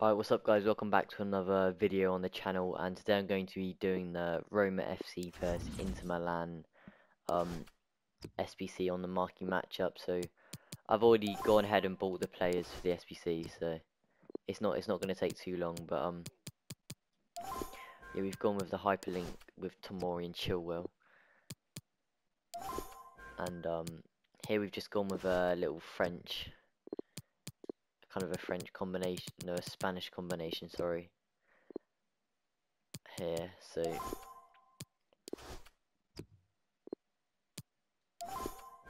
Alright, what's up guys? Welcome back to another video on the channel and today I'm going to be doing the Roma FC versus Inter Milan um, SBC on the marquee matchup. So I've already gone ahead and bought the players for the SBC, so it's not it's not going to take too long. But um, yeah, we've gone with the hyperlink with Tomori and Chilwell, and um, here we've just gone with a little French kind of a French combination, no, a Spanish combination, sorry. Here, so.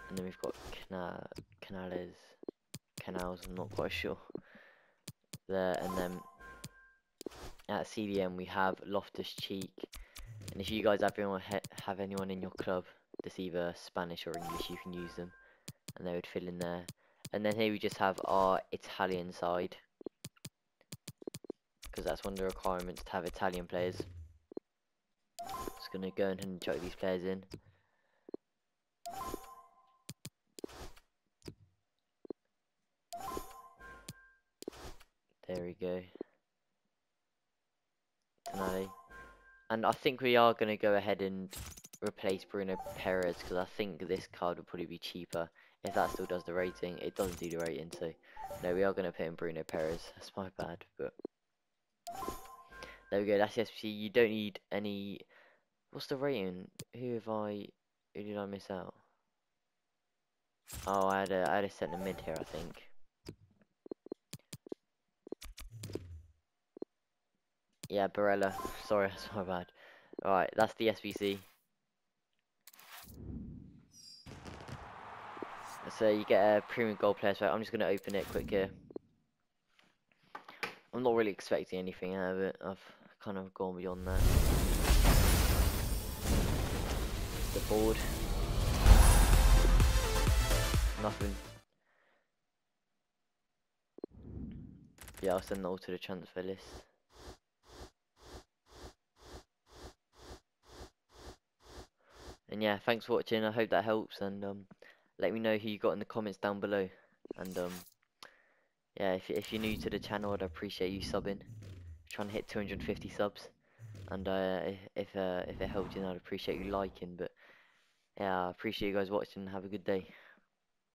And then we've got Cana Canales, Canals, I'm not quite sure. There, and then at CDM we have Loftus Cheek. And if you guys have anyone, have anyone in your club that's either Spanish or English, you can use them. And they would fill in there. And then here we just have our Italian side. Because that's one of the requirements to have Italian players. Just going to go ahead and chuck these players in. There we go. Tonali. And I think we are going to go ahead and replace Bruno Peres because I think this card would probably be cheaper if that still does the rating, it doesn't do the rating, so no, we are going to put in Bruno Peres. That's my bad, but there we go. That's the SBC. You don't need any. What's the rating? Who have I? Who did I miss out? Oh, I had a I had a centre mid here, I think. Yeah, Barella. Sorry, that's my bad. Alright, that's the SBC. So you get a premium gold player. So I'm just going to open it quick here. I'm not really expecting anything out of it. I've kind of gone beyond that. The board. Nothing. Yeah, I'll send all to the transfer list. And yeah, thanks for watching. I hope that helps. And um, let me know who you got in the comments down below. And um, yeah, if if you're new to the channel, I'd appreciate you subbing. trying to hit 250 subs, and uh, if uh, if it helped you, I'd appreciate you liking. But yeah, I appreciate you guys watching. Have a good day.